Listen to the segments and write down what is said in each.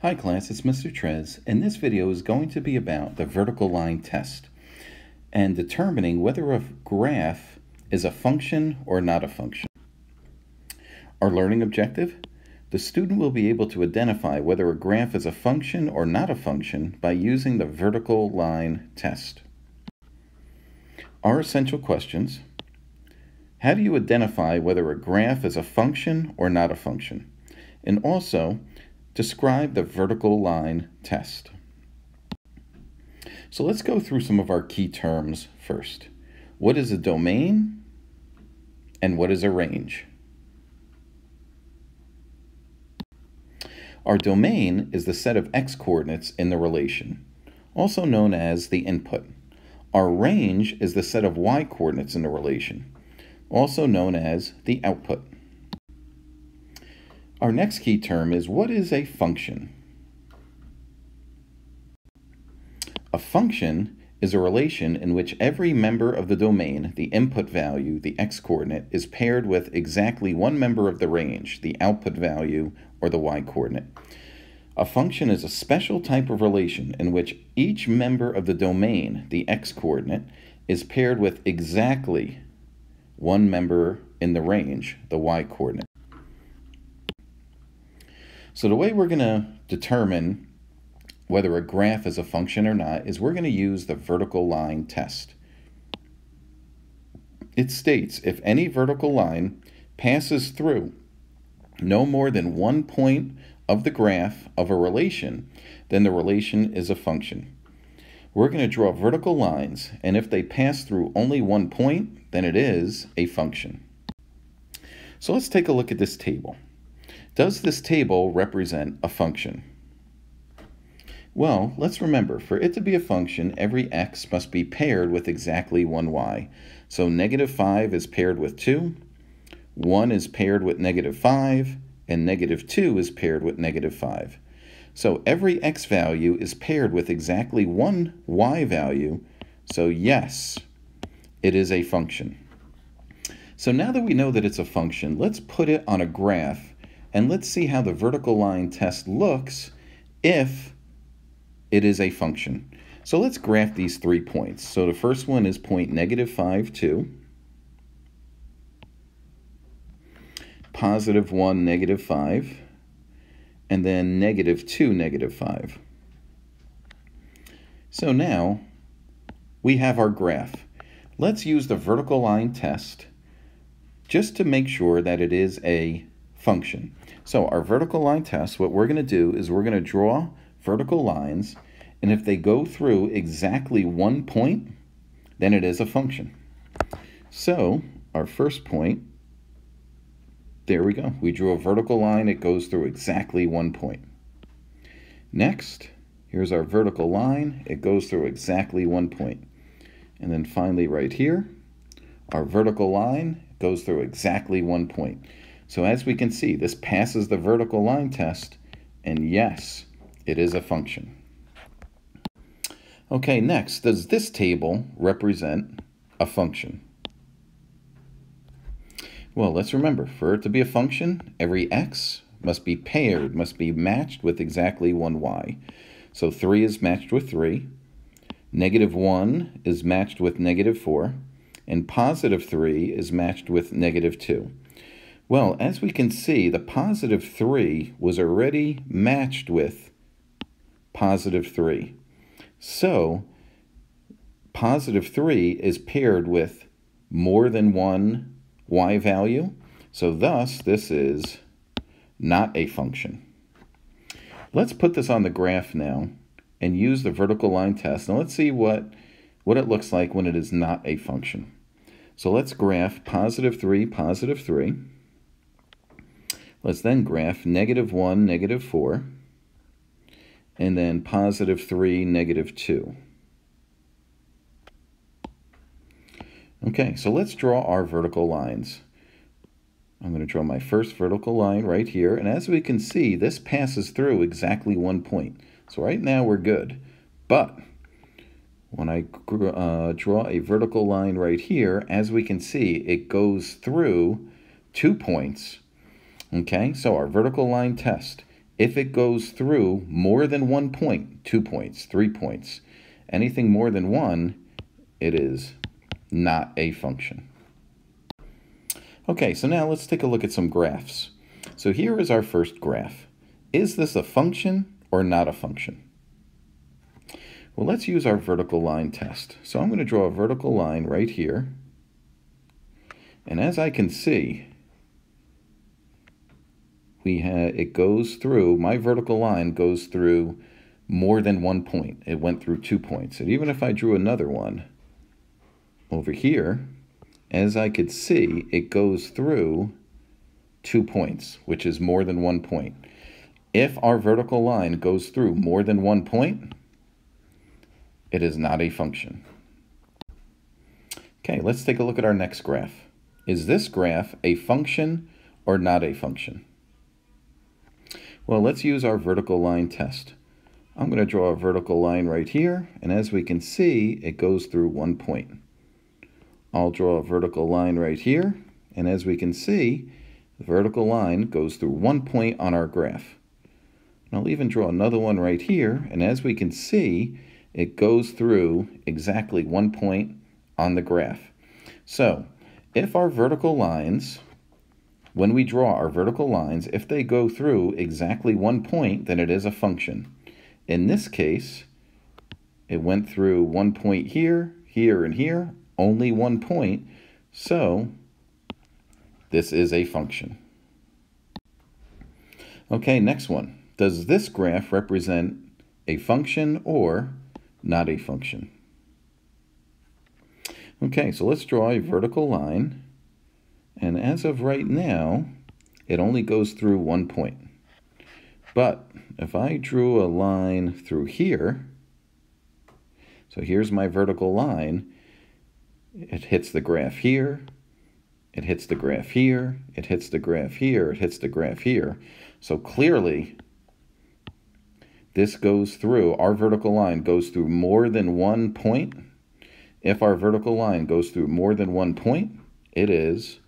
Hi class, it's Mr. Trez, and this video is going to be about the vertical line test and determining whether a graph is a function or not a function. Our learning objective? The student will be able to identify whether a graph is a function or not a function by using the vertical line test. Our essential questions. How do you identify whether a graph is a function or not a function? And also, describe the vertical line test. So let's go through some of our key terms first. What is a domain and what is a range? Our domain is the set of x-coordinates in the relation, also known as the input. Our range is the set of y-coordinates in the relation, also known as the output. Our next key term is what is a function? A function is a relation in which every member of the domain, the input value, the x-coordinate, is paired with exactly one member of the range, the output value, or the y-coordinate. A function is a special type of relation in which each member of the domain, the x-coordinate, is paired with exactly one member in the range, the y-coordinate. So the way we're going to determine whether a graph is a function or not is we're going to use the vertical line test. It states if any vertical line passes through no more than one point of the graph of a relation, then the relation is a function. We're going to draw vertical lines, and if they pass through only one point, then it is a function. So let's take a look at this table. Does this table represent a function? Well, let's remember, for it to be a function, every x must be paired with exactly one y. So negative 5 is paired with 2, 1 is paired with negative 5, and negative 2 is paired with negative 5. So every x value is paired with exactly one y value, so yes, it is a function. So now that we know that it's a function, let's put it on a graph and let's see how the vertical line test looks if it is a function. So let's graph these three points. So the first one is point negative 5, 2. Positive 1, negative 5. And then negative 2, negative 5. So now we have our graph. Let's use the vertical line test just to make sure that it is a function. So our vertical line test, what we're going to do is we're going to draw vertical lines, and if they go through exactly one point, then it is a function. So our first point, there we go. We drew a vertical line, it goes through exactly one point. Next, here's our vertical line, it goes through exactly one point. And then finally right here, our vertical line goes through exactly one point. So as we can see, this passes the vertical line test, and yes, it is a function. Okay, next, does this table represent a function? Well, let's remember, for it to be a function, every x must be paired, must be matched with exactly one y. So 3 is matched with 3, negative 1 is matched with negative 4, and positive 3 is matched with negative 2. Well, as we can see, the positive 3 was already matched with positive 3. So, positive 3 is paired with more than one y value. So thus, this is not a function. Let's put this on the graph now and use the vertical line test. Now let's see what, what it looks like when it is not a function. So let's graph positive 3, positive 3. Let's then graph negative 1, negative 4, and then positive 3, negative 2. Okay, so let's draw our vertical lines. I'm going to draw my first vertical line right here, and as we can see, this passes through exactly one point. So right now we're good, but when I uh, draw a vertical line right here, as we can see, it goes through two points, Okay, so our vertical line test. if it goes through more than one point, two points, three points, anything more than one, it is not a function. Okay, so now let's take a look at some graphs. So here is our first graph. Is this a function or not a function? Well, let's use our vertical line test. So I'm going to draw a vertical line right here. And as I can see, we it goes through, my vertical line goes through more than one point. It went through two points. And even if I drew another one over here, as I could see, it goes through two points, which is more than one point. If our vertical line goes through more than one point, it is not a function. Okay, let's take a look at our next graph. Is this graph a function or not a function? Well, let's use our vertical line test. I'm going to draw a vertical line right here, and as we can see, it goes through one point. I'll draw a vertical line right here, and as we can see, the vertical line goes through one point on our graph. And I'll even draw another one right here, and as we can see, it goes through exactly one point on the graph. So if our vertical lines, when we draw our vertical lines, if they go through exactly one point, then it is a function. In this case, it went through one point here, here, and here, only one point. So this is a function. Okay, next one. Does this graph represent a function or not a function. Okay, so let's draw a vertical line. And as of right now, it only goes through one point. But if I drew a line through here, so here's my vertical line, it hits the graph here, it hits the graph here, it hits the graph here, it hits the graph here. So clearly, this goes through, our vertical line goes through more than one point. If our vertical line goes through more than one point, it is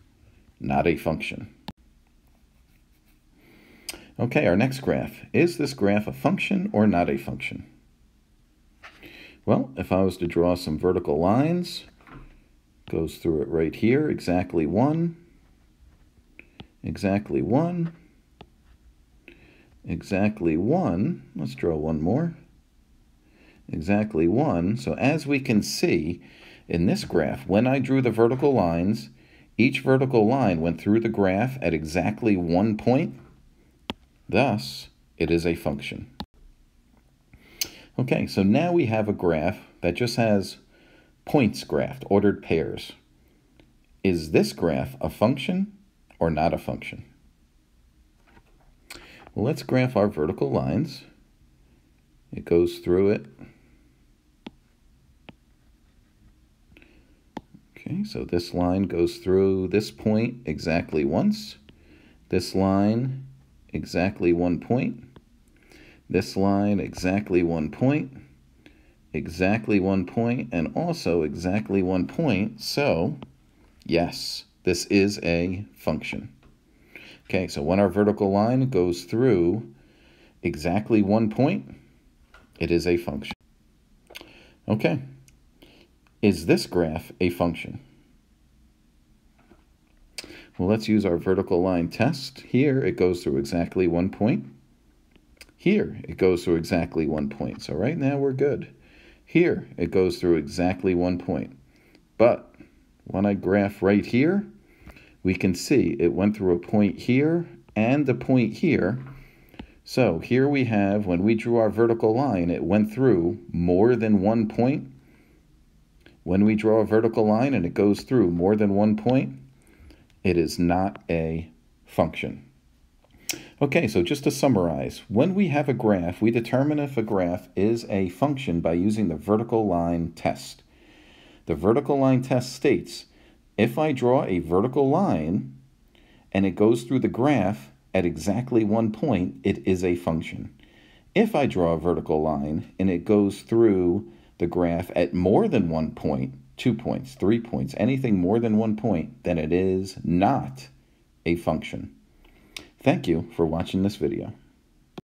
not a function. Okay, our next graph. Is this graph a function or not a function? Well, if I was to draw some vertical lines, goes through it right here, exactly one, exactly one, exactly 1. Let's draw one more. Exactly 1. So as we can see in this graph, when I drew the vertical lines, each vertical line went through the graph at exactly one point. Thus, it is a function. Okay, so now we have a graph that just has points graphed, ordered pairs. Is this graph a function or not a function? Well, let's graph our vertical lines. It goes through it. Okay, so this line goes through this point exactly once. This line, exactly one point. This line, exactly one point. Exactly one point, and also exactly one point. So, yes, this is a function. Okay, so when our vertical line goes through exactly one point, it is a function. Okay, is this graph a function? Well, let's use our vertical line test. Here, it goes through exactly one point. Here, it goes through exactly one point. So right now, we're good. Here, it goes through exactly one point. But when I graph right here, we can see it went through a point here and a point here. So here we have, when we drew our vertical line, it went through more than one point. When we draw a vertical line and it goes through more than one point, it is not a function. Okay, so just to summarize, when we have a graph, we determine if a graph is a function by using the vertical line test. The vertical line test states if I draw a vertical line and it goes through the graph at exactly one point, it is a function. If I draw a vertical line and it goes through the graph at more than one point, two points, three points, anything more than one point, then it is not a function. Thank you for watching this video.